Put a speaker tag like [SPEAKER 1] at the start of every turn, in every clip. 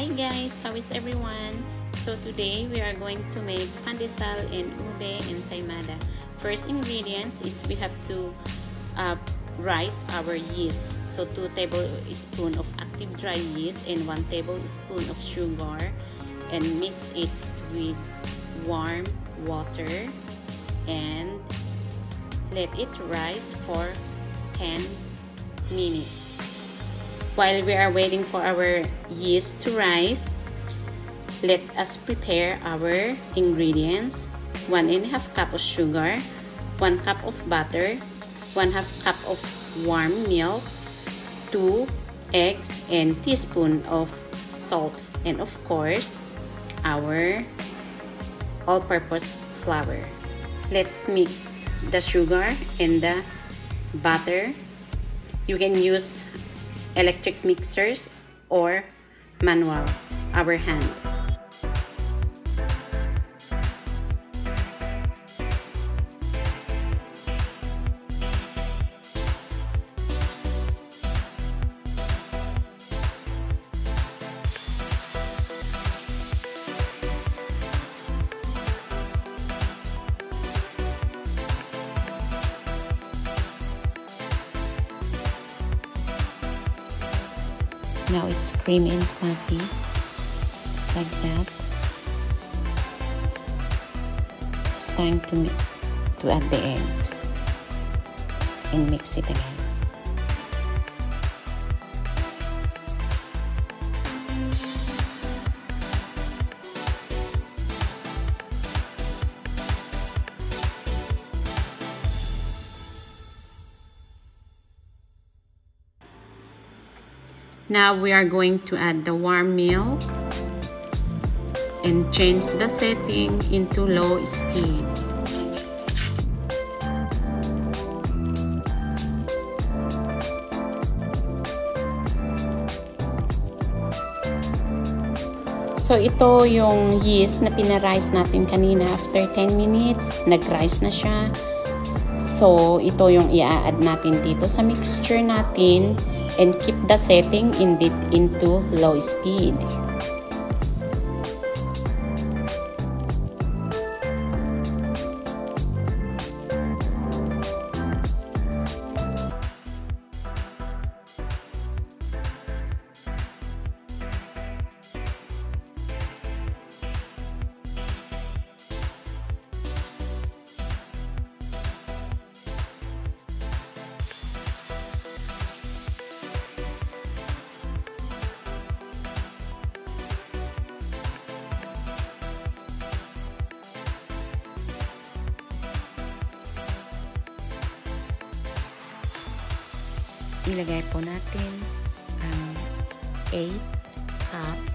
[SPEAKER 1] Hi guys, how is everyone? So today we are going to make pandesal and ube and saimada. First ingredients is we have to uh, rice our yeast. So 2 tablespoon of active dry yeast and 1 tablespoon of sugar and mix it with warm water and let it rise for 10 minutes. While we are waiting for our yeast to rise, let us prepare our ingredients. 1 and a half cup of sugar, 1 cup of butter, 1 half cup of warm milk, 2 eggs, and teaspoon of salt. And of course, our all-purpose flour. Let's mix the sugar and the butter. You can use electric mixers or manual, our hand. And fluffy. Just like that. It's time to, to add the eggs and mix it again. Now we are going to add the warm milk and change the setting into low speed. So ito yung yeast na pinarice natin kanina after 10 minutes, nag-rise na siya. So ito yung i-add natin dito sa mixture natin and keep the setting in it into low speed. Ilagay po natin ang 8 cups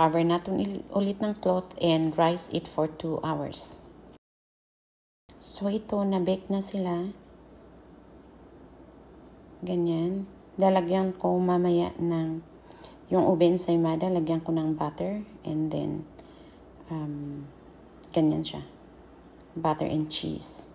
[SPEAKER 1] Cover natin ulit ng cloth and rise it for 2 hours. So ito, na-bake na sila. Ganyan. Lalagyan ko mamaya ng yung ube ensaymada, lagyan ko ng butter and then um, ganyan siya. Butter and cheese.